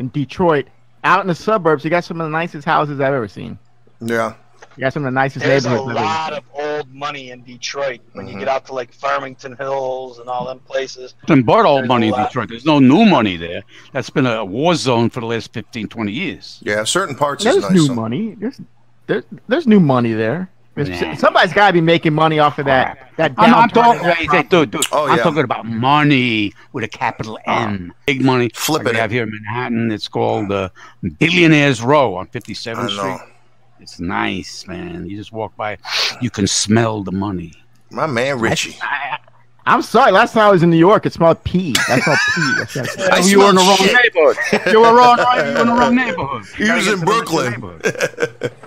in Detroit, out in the suburbs, you got some of the nicest houses I've ever seen. Yeah. You got some of the nicest There's a neighborhoods. I've ever lot of old money in Detroit when Mm-hmm. you get out to like Farmington Hills and all them places. Nothing but old There's money in. Detroit. There's no new money there. That's been a war zone for the last 15, 20 years. Yeah, certain parts is There's nice. new so- money. There's there's there's new money there. There's- Nah. Somebody's got to be making money off of that. That I'm, I'm downturn talking, hey, dude, dude, Oh, I'm yeah. talking about money with a capital M. Big money. Flipping like we it. have here in Manhattan. It's called uh, Billionaires Row on 57th Street. It's nice, man. You just walk by, you can smell the money. My man Richie. I, I'm sorry. Last time I was in New York, it smelled pee. That smelled pee. That's, that's, I you were in the smell wrong shit. neighborhood. You were wrong. You were in the wrong neighborhood. He Gotta was in to the right Brooklyn.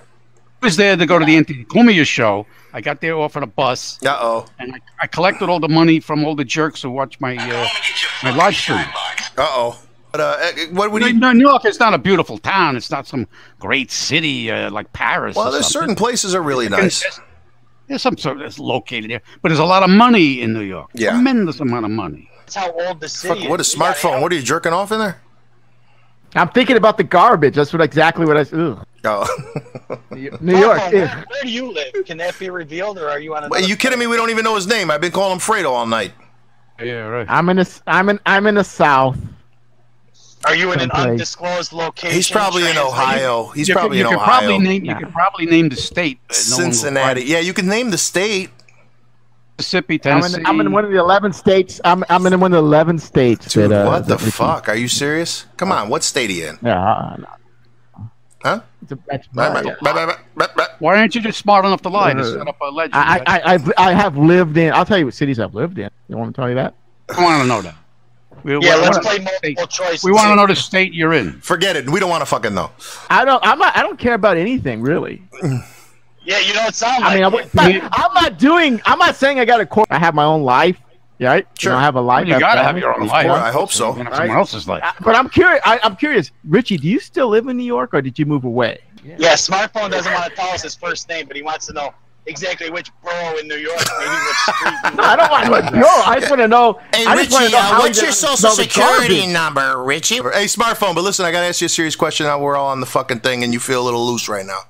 neighborhood. I was there to go to the Anthony Cumia show. I got there off on a bus, Uh oh. and I, I collected all the money from all the jerks who watched my uh, my live stream. Uh oh. But uh, eh, what would No, you? no, New York is not a beautiful town. It's not some great city uh, like Paris. Well, or there's certain places are really nice. There's, there's some sort that's located there, but there's a lot of money in New York. Yeah. tremendous amount of money. That's how old the city Fuck, what a is. You smartphone. have- What are you jerking off in there? I'm thinking about the garbage. That's what exactly what I said. Ugh. Oh. New York. Smartphone. Where, where do you live? Can that be revealed, or are you on? Are you kidding me? We don't even know his name. I've been calling him Fredo all night. Yeah, right. I'm in a, I'm in I'm in the South. Are you in an Someplace. undisclosed location? He's probably in? Ohio. He's you probably could, in you could Ohio. probably name you Yeah. could probably name the state. uh, no Cincinnati. Yeah, you can name the state. Mississippi, I'm Tennessee. in, I'm in one of the 11 states. I'm I'm in one of the 11 states. Dude, that, uh, what the fuck? Are you serious? Come on, what state are you in? Yeah, no. Huh? A, yeah. Why aren't you just smart enough to lie to Uh, set up a legend? I, I, I, I've, lived in. I'll tell you what cities I've lived in. You want to tell you that? I want to know that. We, Yeah, we let's wanna- play multiple choice. We want to know the state you're in. Forget it. We don't want to fucking know. I don't. I'm not. I don't care about anything really. Yeah, you don't sound I like mean, it. I'm, I'm not doing. I'm not saying I got a court. I have my own life. Yeah, right. You Sure. know, I have a life. You I gotta have family. your own Of life. course, I hope so. You can someone else's life. But I'm curious. I, I'm curious, Richie. Do you still live in New York, or did you move away? Yeah, smartphone doesn't want to tell us his first name, but he wants to know exactly which borough in New York, maybe which street. No, I don't want to know. I just want to know. Hey, I just want to Richie, know uh, what's your social security number, Richie? Hey, smartphone, but listen, I got to ask you a serious question now. We're all on the fucking thing and you feel a little loose right now.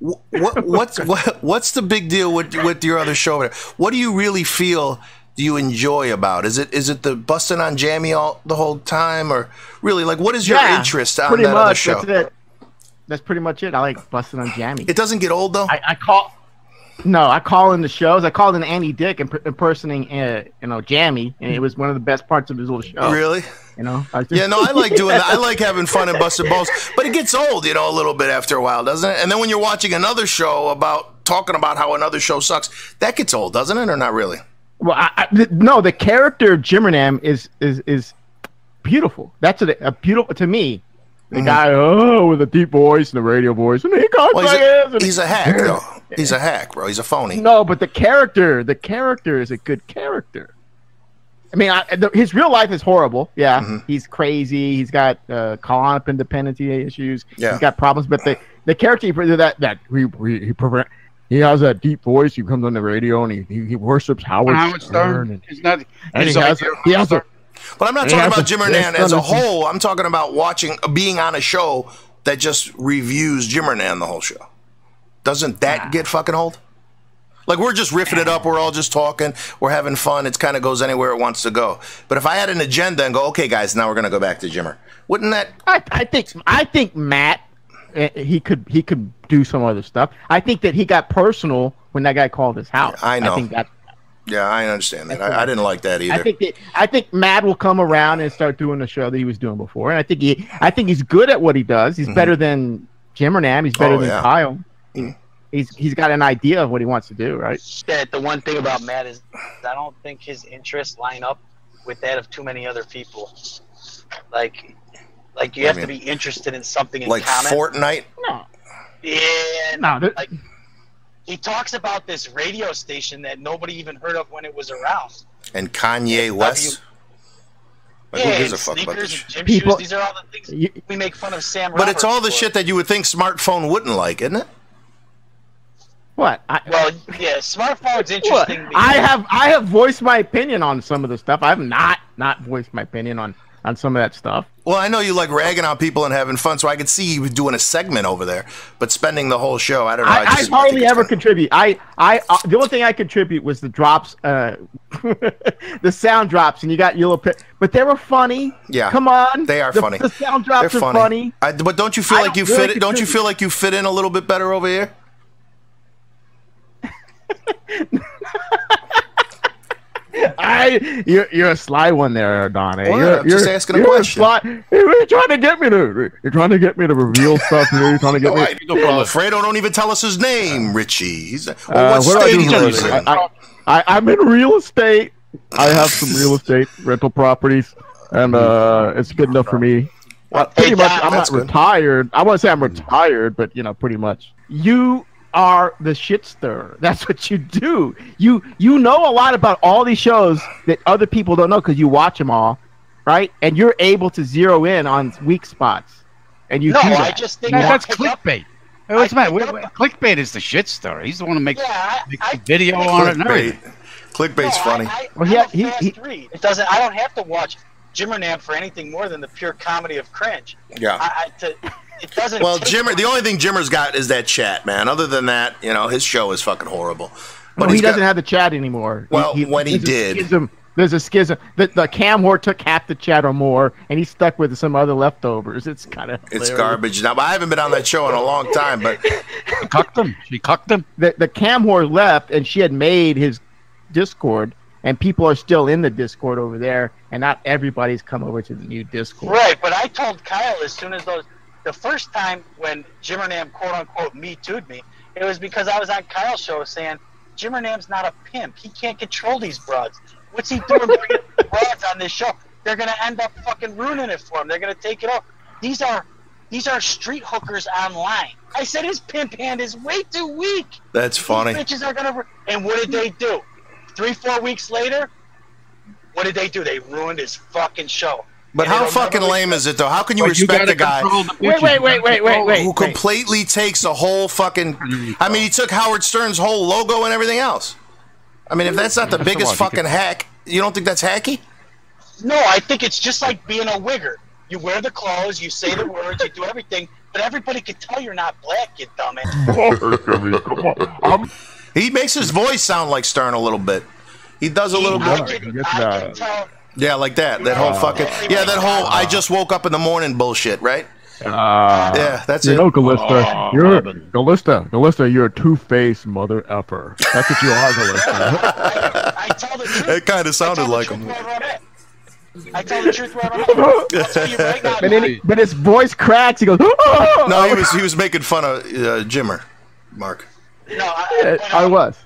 Wh- What, what's, what, what's the big deal with, with your other show? What do you really feel do you enjoy about? Is it is it the busting on Jammy all the whole time? Or really, like, what is your Yeah, interest on pretty that much. other show? That's it. That's pretty much it. I like busting on Jammy. It doesn't get old, though? I, I call. No, I call in the shows. I called in Andy Dick imp- impersonating, uh, you know, Jammy, and it was one of the best parts of his little show. Really? You know. I just- Yeah, no, I like doing that. I like having fun and busting balls, but it gets old, you know, a little bit after a while, doesn't it? And then when you're watching another show about talking about how another show sucks, that gets old, doesn't it, or not really? Well, I, I, no, the character Jimmernam is is is beautiful. That's a, a beautiful to me. The guy, oh, with a deep voice and a radio voice, and he Mm-hmm. Well, he's a, and- he's a hack, though. He's a hack, bro. He's a phony. No, but the character, the character is a good character. I mean, I, the, his real life is horrible. Yeah, Mm-hmm. he's crazy. He's got uh, Colonic dependency issues. Yeah. he's got problems. But the the character that that he he, he, he has that deep voice. He comes on the radio and he he, he worships Howard, Howard Stern. Stern. and, He's not. and his he has, a, he has a, But I'm not talking about a- Jim yes, Hernan as a whole. I'm talking about watching, being on a show that just reviews Jimmernam the whole show. Doesn't that get fucking old? Like we're just riffing it up, we're all just talking, we're having fun. It kind of goes anywhere it wants to go. But if I had an agenda and go, okay, guys, now we're gonna go back to Jimmer, wouldn't that? I, I think I think Matt he could he could do some other stuff. I think that he got personal when that guy called his house. I know. I think that Yeah, I understand that. I, I didn't like that either. I think that I think Matt will come around and start doing the show that he was doing before, and I think he I think he's good at what he does. He's better than Jimmernam. He's better Mm-hmm. Oh, than yeah. Kyle. He- He's he's got an idea of what he wants to do, right? that the one thing about Matt is I don't think his interests line up with that of too many other people. Like, like you What have do to be interested in something in like common. Fortnite. No, yeah, no, there- like he talks about this radio station that nobody even heard of when it was around. and Kanye West. Like, yeah, who gives a fuck about sneakers this and gym People- shoes. These are all the things You- we make fun of Sam. But it's all the for. shit that you would think smartphone wouldn't like, isn't it? what? I, Well, yeah, smartphone's what? interesting. I have I have voiced my opinion on some of the stuff. I have not not voiced my opinion on on some of that stuff. Well, I know you like ragging on people and having fun, so I could see you doing a segment over there. But spending the whole show, I don't know. I, I, just- hardly think it's ever contribute. I, I, uh, the only thing I contribute was the drops, uh, the sound drops, and you got your little pit. But they were funny. Yeah, come on, They are The- funny. The sound drops They're are funny. funny. I, but don't you feel I like you really fit? Don't you feel like you fit in a little bit better over here? I, you're, you're a sly one there, Donnie. Well, you're, I'm just you're- asking a you're question. sly. Hey, what are you trying to get me to? You're trying to get me to reveal stuff here. You're trying to get me. Right. No problem. Fredo don't even tell us his name, Richie. He's well, Uh, what I state he for a lives living? in. I, I, I'm in real estate. I have some real estate rental properties, and uh, it's good enough for me. Uh, pretty much, I'm not retired. I want to say I'm retired, but you know, pretty much. You are the shit stirrer. That's what you do. You you know a lot about all these shows that other people don't know because you watch them all, right? And you're able to zero in on weak spots, and you No, do I just think That- that's pick up- clickbait. Hey, What's the I matter? pick Wait, up- wait, Clickbait is the shit star. He's the one who makes, Yeah, I, makes I, the video on it and everything. Clickbait's no, funny. I, I, Well, he- I'm he- he- read. It doesn't. I don't have to watch Jimmernam for anything more than the pure comedy of cringe. yeah. I, I to, it doesn't. Well, Jimmer, the only thing Jimmer's got is that chat, man. Other than that, you know, his show is fucking horrible. But he's he doesn't got- have the chat anymore. Well, when he there's a did. schism, there's a schism. The, the Cam Hor took half the chat or more, and he's stuck with some other leftovers. It's kind of It's garbage now. But I haven't been on that show in a long time. But She cucked him. She cucked him. The the Cam Hor left, and she had made his Discord, and people are still in the Discord over there, and not everybody's come over to the new Discord. Right, but I told Kyle as soon as those the first time when Jimmernam quote unquote me too'd me, it was because I was on Kyle's show saying Jimmernam's not a pimp. He can't control these broads. What's he doing bringing broads on this show? They're gonna end up fucking ruining it for him. They're gonna take it off. These are these are street hookers online. I said his pimp hand is way too weak. that's funny. These bitches are gonna. ru- And what did they do? Three, four weeks later, what did they do? They ruined his fucking show. But And how fucking never- lame is it though? How can you But you respect a guy the Wait, wait, wait, wait, wait, wait. who completely takes a whole fucking? I mean, he took Howard Stern's whole logo and everything else. I mean, if that's not the biggest fucking hack, you don't think that's hacky? No, I think it's just like being a wigger. You wear the clothes, you say the words, you do everything, but everybody can tell you're not black, you dumbass. He makes his voice sound like Stern a little bit. He does a little I bit. can, I can tell. Yeah, like that. That whole fucking yeah. That whole I just woke up in the morning bullshit, right? Uh, Yeah, that's you it. know, Callista, Oh, you're Robin. Callista, Callista, you're a two-faced mother effer. That's what you are, Callista. I, I tell the truth. It kind of sounded like him. I'm at. I tell the truth wherever I'm at. I'll tell you right now. but then, he, but his voice cracks. He goes, "Oh!" No, he was he was making fun of uh, Jimmer, Mark. No, I, Yeah, but, I um, was.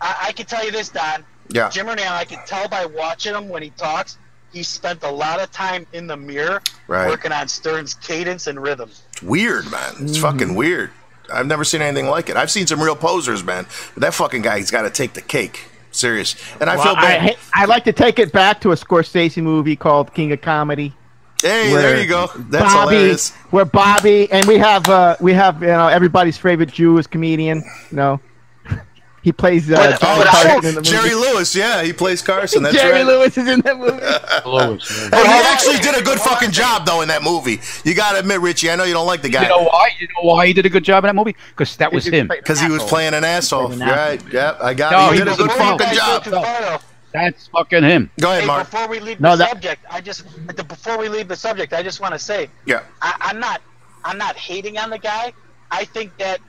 I, I can tell you this, Don. Yeah. Jimmer now, I can tell by watching him when he talks, he spent a lot of time in the mirror Right. working on Stern's cadence and rhythm. Weird, man. It's Mm-hmm. fucking weird. I've never seen anything like it. I've seen some real posers, man. But that fucking guy, he's got to take the cake. Serious. And I Well, feel bad. ha- I like to take it back to a Scorsese movie called King of Comedy. Hey, where there you go. That's Bobby, hilarious. Where Bobby and we have uh, we have you know everybody's favorite Jewish comedian. You know, he plays uh, But- Johnny oh, Carson Oh, in the movie. Jerry Lewis. Yeah, he plays Carson. That's Jerry right. Lewis is in that movie. Lewis. Hey, he actually did a good fucking job though in that movie. You got to admit, Richie. I know you don't like the guy. You know guy why? You know why he did a good job in that movie? Because that was him. because he was playing an asshole. Playing an Right? Yep. I got. No, it. He he did a was good a Before fucking guys go job. Too far, though, That's fucking him. Go ahead, Hey, Mark. before we leave No, the that- subject, I just before we leave the subject, I just want to say Yeah. I, I'm not I'm not hating on the guy. I think that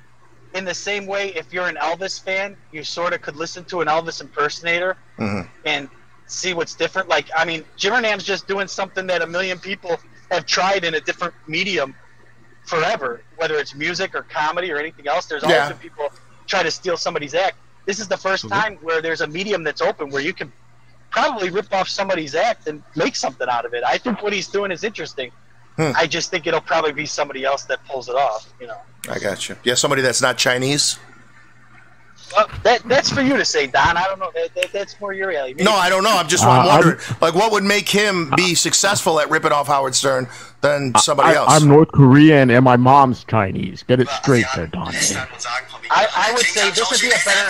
in the same way, if you're an Elvis fan, you sort of could listen to an Elvis impersonator Mhm. and see what's different. Like, I mean, Jimmernam's just doing something that a million people have tried in a different medium forever, whether it's music or comedy or anything else. There's always Yeah. been people try to steal somebody's act. This is the 1st time where there's a medium that's open where you can probably rip off somebody's act and make something out of it. I think what he's doing is interesting. Hmm. I just think it'll probably be somebody else that pulls it off. You know, I got you. Yeah, somebody that's not Chinese. well, that that's for you to say, Don. I don't know. That, that, that's more your alley. Maybe- No, I don't know. I'm just Uh, I'm I'm- wondering, like, what would make him be successful at ripping off Howard Stern than somebody I, else? I'm North Korean and my mom's Chinese. Get it straight there, Don. I, I would say this would be a better.